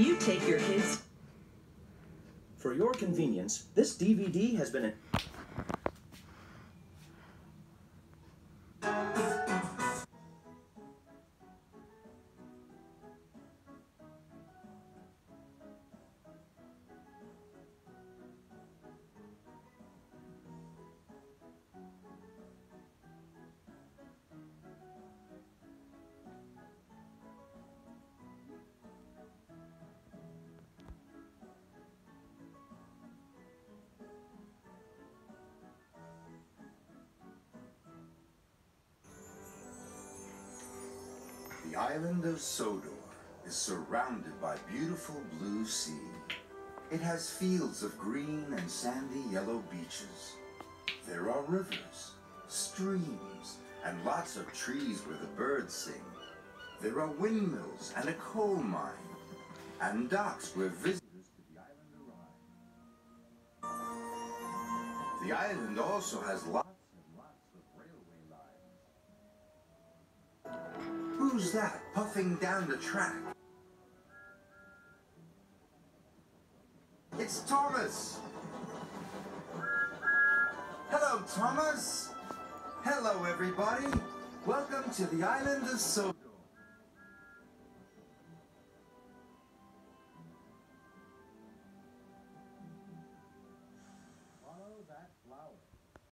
You take your kids. For your convenience, this DVD has been. The island of Sodor is surrounded by beautiful blue sea. It has fields of green and sandy yellow beaches. There are rivers, streams, and lots of trees where the birds sing. There are windmills and a coal mine, and docks where visitors to the island arrive. The island also has lots Who's that puffing down the track? It's Thomas! Hello, Thomas! Hello, everybody! Welcome to the island of So.